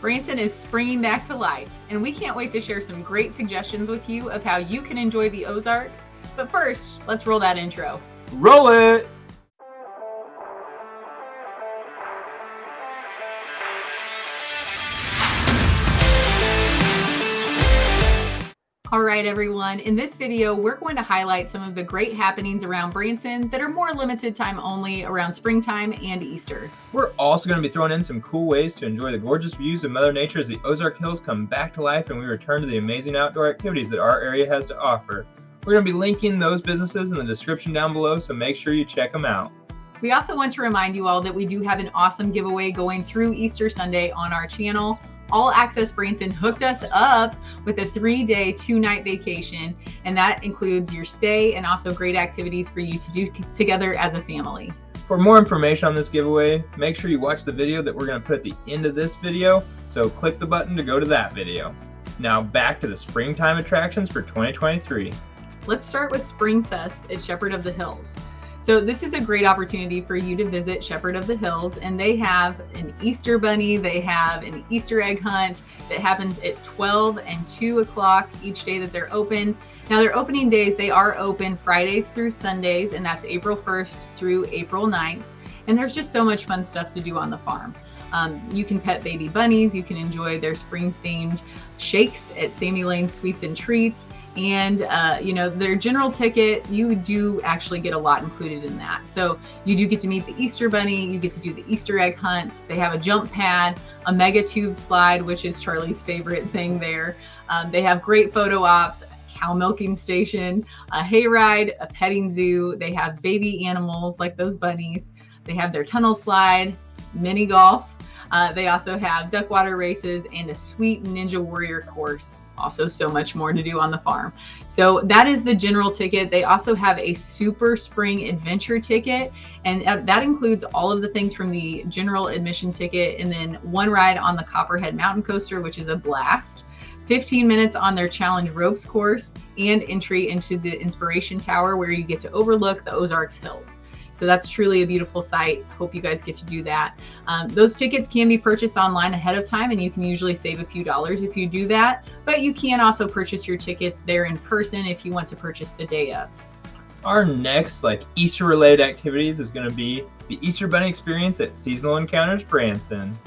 Branson is springing back to life, and we can't wait to share some great suggestions with you of how you can enjoy the Ozarks. But first, let's roll that intro. Roll it! All right, everyone. In this video, we're going to highlight some of the great happenings around Branson that are more limited time only around springtime and Easter. We're also going to be throwing in some cool ways to enjoy the gorgeous views of Mother Nature as the Ozark Hills come back to life and we return to the amazing outdoor activities that our area has to offer. We're going to be linking those businesses in the description down below, so make sure you check them out. We also want to remind you all that we do have an awesome giveaway going through Easter Sunday on our channel. All Access Branson hooked us up with a three day, two night vacation, and that includes your stay and also great activities for you to do together as a family. For more information on this giveaway, make sure you watch the video that we're going to put at the end of this video, so click the button to go to that video. Now back to the springtime attractions for 2023. Let's start with Springfest at Shepherd of the Hills. So this is a great opportunity for you to visit Shepherd of the Hills and they have an Easter bunny, they have an Easter egg hunt that happens at 12 and 2 o'clock each day that they're open. Now their opening days, they are open Fridays through Sundays and that's April 1st through April 9th. And there's just so much fun stuff to do on the farm. Um, you can pet baby bunnies, you can enjoy their spring themed shakes at Sammy Lane Sweets and Treats and uh, you know their general ticket you do actually get a lot included in that. So you do get to meet the easter bunny you get to do the easter egg hunts. They have a jump pad a mega tube slide which is charlie's favorite thing there. Um, they have great photo ops cow milking station a hayride a petting zoo. They have baby animals like those bunnies. They have their tunnel slide mini golf uh, they also have duck water races and a sweet ninja warrior course also so much more to do on the farm. So that is the general ticket. They also have a super spring adventure ticket, and that includes all of the things from the general admission ticket, and then one ride on the Copperhead Mountain Coaster, which is a blast. 15 minutes on their challenge ropes course and entry into the inspiration tower where you get to overlook the Ozarks Hills. So that's truly a beautiful site. Hope you guys get to do that. Um, those tickets can be purchased online ahead of time, and you can usually save a few dollars if you do that. But you can also purchase your tickets there in person if you want to purchase the day of. Our next like Easter related activities is going to be the Easter Bunny experience at Seasonal Encounters Branson.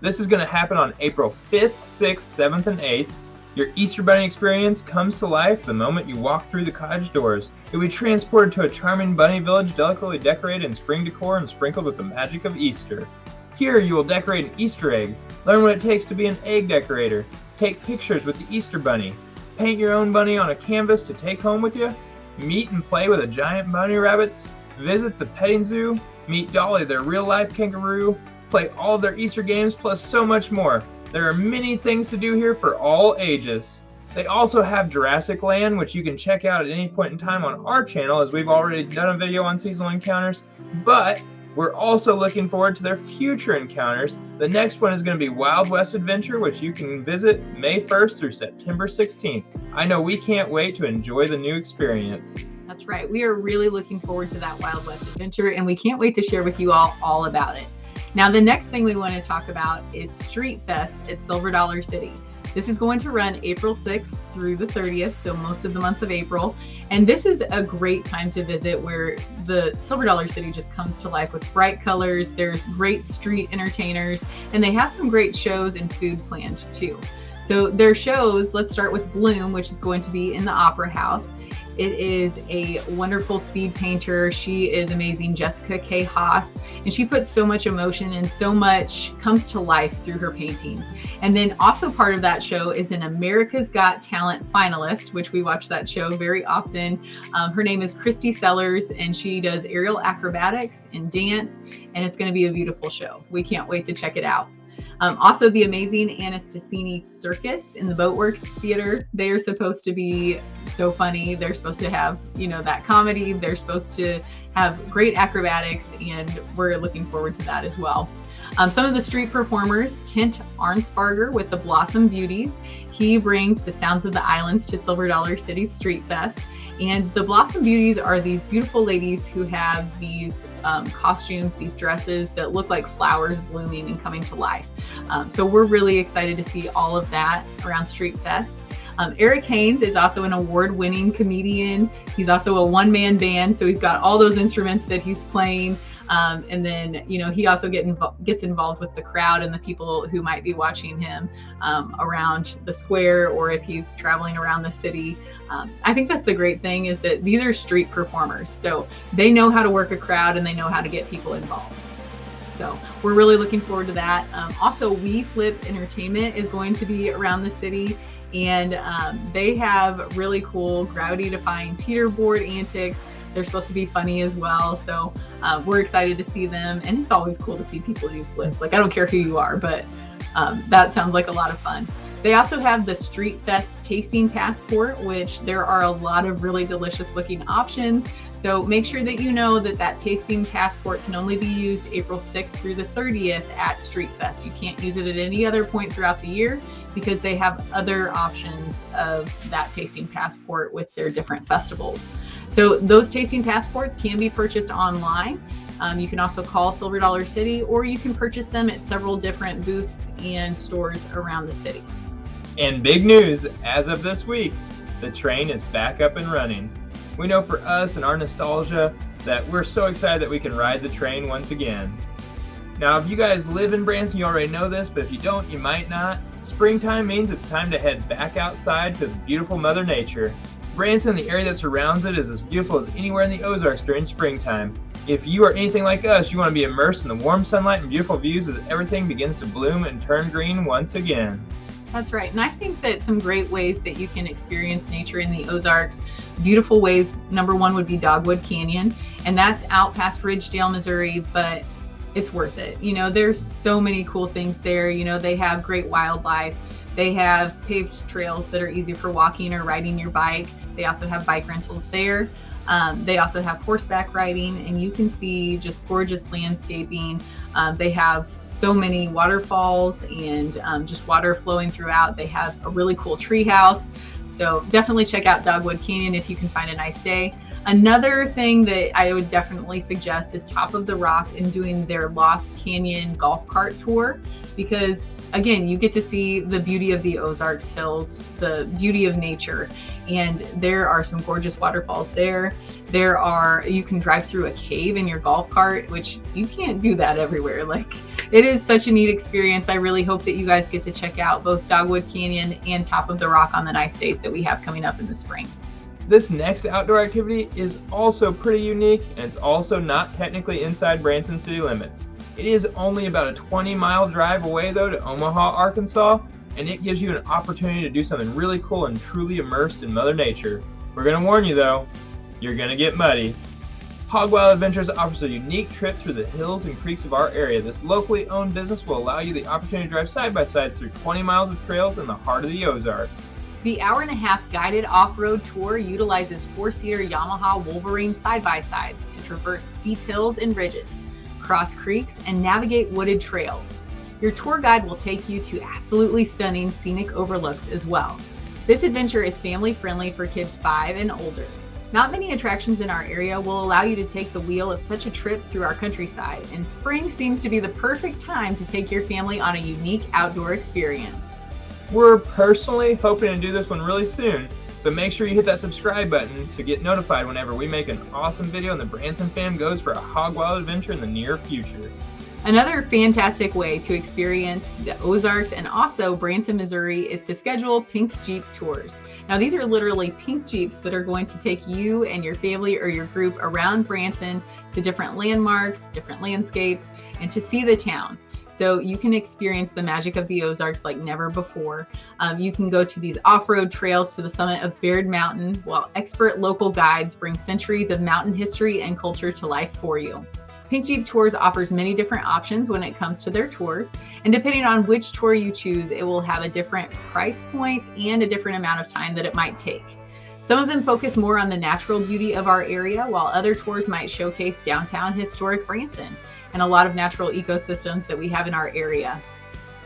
This is going to happen on April 5th, 6th, 7th, and 8th your Easter Bunny experience comes to life the moment you walk through the cottage doors. You'll be transported to a charming bunny village delicately decorated in spring decor and sprinkled with the magic of Easter. Here you will decorate an Easter egg, learn what it takes to be an egg decorator, take pictures with the Easter Bunny, paint your own bunny on a canvas to take home with you, meet and play with a giant bunny rabbits, visit the petting zoo, meet Dolly their real-life kangaroo, play all their Easter games plus so much more. There are many things to do here for all ages. They also have Jurassic Land, which you can check out at any point in time on our channel, as we've already done a video on seasonal encounters. But we're also looking forward to their future encounters. The next one is going to be Wild West Adventure, which you can visit May 1st through September 16th. I know we can't wait to enjoy the new experience. That's right. We are really looking forward to that Wild West Adventure, and we can't wait to share with you all all about it. Now, the next thing we want to talk about is Street Fest at Silver Dollar City. This is going to run April 6th through the 30th, so most of the month of April. And this is a great time to visit where the Silver Dollar City just comes to life with bright colors. There's great street entertainers, and they have some great shows and food planned too. So their shows, let's start with Bloom, which is going to be in the Opera House. It is a wonderful speed painter. She is amazing, Jessica K. Haas, and she puts so much emotion and so much comes to life through her paintings. And then also part of that show is an America's Got Talent finalist, which we watch that show very often. Um, her name is Christy Sellers, and she does aerial acrobatics and dance, and it's going to be a beautiful show. We can't wait to check it out. Um, also, the amazing Anastasini Circus in the Boatworks Theater. They are supposed to be so funny. They're supposed to have, you know, that comedy. They're supposed to have great acrobatics, and we're looking forward to that as well. Um, some of the street performers, Kent Arnsparger with the Blossom Beauties. He brings the sounds of the islands to Silver Dollar City Street Fest. And the Blossom Beauties are these beautiful ladies who have these um, costumes, these dresses that look like flowers blooming and coming to life. Um, so we're really excited to see all of that around Street Fest. Um, Eric Haynes is also an award winning comedian. He's also a one man band, so he's got all those instruments that he's playing. Um, and then, you know, he also get invo- gets involved with the crowd and the people who might be watching him um, around the square or if he's traveling around the city. Um, I think that's the great thing is that these are street performers. So they know how to work a crowd and they know how to get people involved. So we're really looking forward to that. Um, also, We Flip Entertainment is going to be around the city and um, they have really cool gravity defying teeter board antics. They're supposed to be funny as well. So uh, we're excited to see them. And it's always cool to see people do flips. Like, I don't care who you are, but um, that sounds like a lot of fun. They also have the Street Fest Tasting Passport, which there are a lot of really delicious looking options. So make sure that you know that that tasting passport can only be used April 6th through the 30th at Street Fest. You can't use it at any other point throughout the year because they have other options of that tasting passport with their different festivals. So those tasting passports can be purchased online. Um, you can also call Silver Dollar City or you can purchase them at several different booths and stores around the city. And big news as of this week, the train is back up and running. We know for us and our nostalgia that we're so excited that we can ride the train once again. Now, if you guys live in Branson, you already know this, but if you don't, you might not. Springtime means it's time to head back outside to the beautiful Mother Nature. Branson and the area that surrounds it is as beautiful as anywhere in the Ozarks during springtime. If you are anything like us, you want to be immersed in the warm sunlight and beautiful views as everything begins to bloom and turn green once again. That's right. And I think that some great ways that you can experience nature in the Ozarks, beautiful ways, number one would be Dogwood Canyon, and that's out past Ridgedale, Missouri, but it's worth it. You know, there's so many cool things there. You know, they have great wildlife. They have paved trails that are easy for walking or riding your bike. They also have bike rentals there. Um, they also have horseback riding, and you can see just gorgeous landscaping. Um, they have so many waterfalls and um, just water flowing throughout. They have a really cool tree house. So definitely check out Dogwood Canyon if you can find a nice day. Another thing that I would definitely suggest is Top of the Rock and doing their Lost Canyon golf cart tour because again, you get to see the beauty of the Ozarks Hills, the beauty of nature. And there are some gorgeous waterfalls there. There are, you can drive through a cave in your golf cart, which you can't do that everywhere. Like, it is such a neat experience. I really hope that you guys get to check out both Dogwood Canyon and Top of the Rock on the nice days that we have coming up in the spring. This next outdoor activity is also pretty unique and it's also not technically inside Branson city limits. It is only about a 20 mile drive away though to Omaha, Arkansas, and it gives you an opportunity to do something really cool and truly immersed in Mother Nature. We're going to warn you though, you're going to get muddy. Hog Wild Adventures offers a unique trip through the hills and creeks of our area. This locally owned business will allow you the opportunity to drive side by side through 20 miles of trails in the heart of the Ozarks. The hour and a half guided off road tour utilizes four seater Yamaha Wolverine side by sides to traverse steep hills and ridges, cross creeks, and navigate wooded trails. Your tour guide will take you to absolutely stunning scenic overlooks as well. This adventure is family friendly for kids 5 and older. Not many attractions in our area will allow you to take the wheel of such a trip through our countryside, and spring seems to be the perfect time to take your family on a unique outdoor experience. We're personally hoping to do this one really soon, so make sure you hit that subscribe button to get notified whenever we make an awesome video and the Branson fam goes for a hog wild adventure in the near future. Another fantastic way to experience the Ozarks and also Branson, Missouri is to schedule pink Jeep tours. Now, these are literally pink Jeeps that are going to take you and your family or your group around Branson to different landmarks, different landscapes, and to see the town. So you can experience the magic of the Ozarks like never before. Um, you can go to these off road trails to the summit of Baird Mountain, while expert local guides bring centuries of mountain history and culture to life for you. Pink Jeep Tours offers many different options when it comes to their tours, and depending on which tour you choose, it will have a different price point and a different amount of time that it might take. Some of them focus more on the natural beauty of our area, while other tours might showcase downtown historic Branson and a lot of natural ecosystems that we have in our area.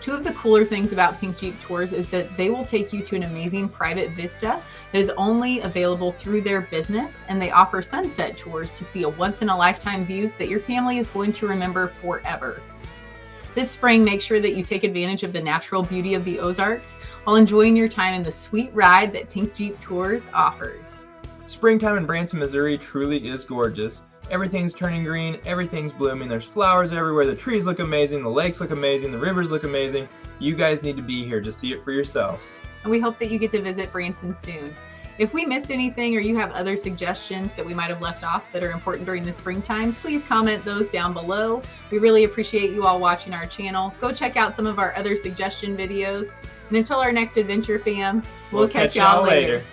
Two of the cooler things about Pink Jeep Tours is that they will take you to an amazing private vista that is only available through their business, and they offer sunset tours to see a once in a lifetime views that your family is going to remember forever. This spring, make sure that you take advantage of the natural beauty of the Ozarks while enjoying your time in the sweet ride that Pink Jeep Tours offers. Springtime in Branson, Missouri truly is gorgeous. Everything's turning green, everything's blooming, there's flowers everywhere, the trees look amazing, the lakes look amazing, the rivers look amazing. You guys need to be here to see it for yourselves. And we hope that you get to visit Branson soon. If we missed anything or you have other suggestions that we might have left off that are important during the springtime, please comment those down below. We really appreciate you all watching our channel. Go check out some of our other suggestion videos. And until our next adventure, fam, we'll, we'll catch, catch y'all later. later.